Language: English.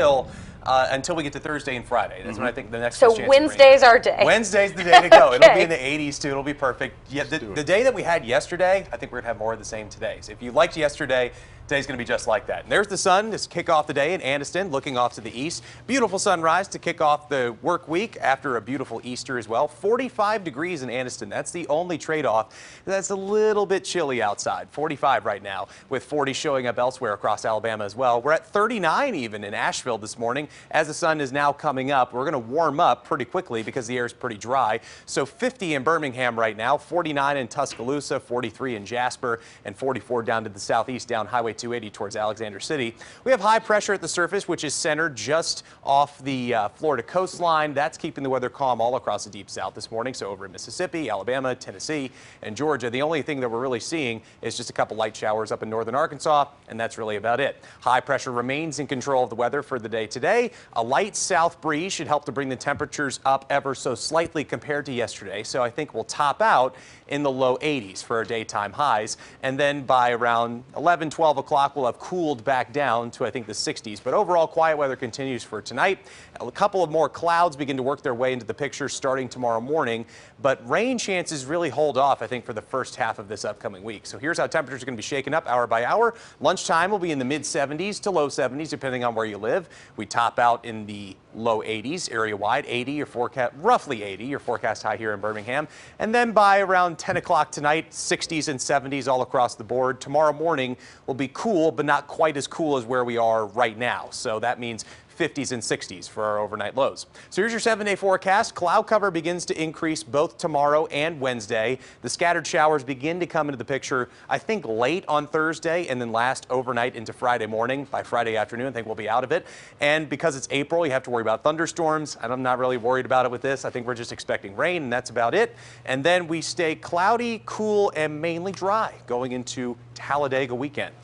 chill uh, until we get to Thursday and Friday. That's when I think the next So chance of. Wednesday's our day. Wednesday's the day to go. It'll be in the 80s too. It'll be perfect. Yeah, the, the day that we had yesterday, I think we're gonna have more of the same today. So if you liked yesterday, today's gonna be just like that. And there's the sun to kick off the day in Anniston, looking off to the east. Beautiful sunrise to kick off the work week after a beautiful Easter as well. 45 degrees in Anniston. That's the only trade-off. That's a little bit chilly outside. 45 right now, with 40 showing up elsewhere across Alabama as well. We're at 39 even in Ashville this morning. As the sun is now coming up, we're going to warm up pretty quickly because the air is pretty dry. So 50 in Birmingham right now, 49 in Tuscaloosa, 43 in Jasper, and 44 down to the southeast down Highway 280 towards Alexander City. We have high pressure at the surface, which is centered just off the uh, Florida coastline. That's keeping the weather calm all across the deep south this morning. So over in Mississippi, Alabama, Tennessee, and Georgia, the only thing that we're really seeing is just a couple light showers up in northern Arkansas, and that's really about it. High pressure remains in control of the weather for the day today. A light south breeze should help to bring the temperatures up ever so slightly compared to yesterday. So I think we'll top out in the low 80s for our daytime highs. And then by around 11, 12 o'clock, we'll have cooled back down to, I think, the 60s. But overall, quiet weather continues for tonight. A couple of more clouds begin to work their way into the picture starting tomorrow morning. But rain chances really hold off, I think, for the first half of this upcoming week. So here's how temperatures are going to be shaken up hour by hour. Lunchtime will be in the mid 70s to low 70s, depending on where you live. We top out in the low 80s area wide 80 your forecast roughly 80 your forecast high here in birmingham. And then by around 10 o'clock tonight 60s and 70s all across the board. Tomorrow morning will be cool but not quite as cool as where we are right now. So that means 50s and 60s for our overnight lows. So here's your seven day forecast. Cloud cover begins to increase both tomorrow and Wednesday. The scattered showers begin to come into the picture, I think, late on Thursday and then last overnight into Friday morning. By Friday afternoon, I think we'll be out of it. And because it's April, you have to worry about thunderstorms. And I'm not really worried about it with this. I think we're just expecting rain, and that's about it. And then we stay cloudy, cool, and mainly dry going into Talladega weekend.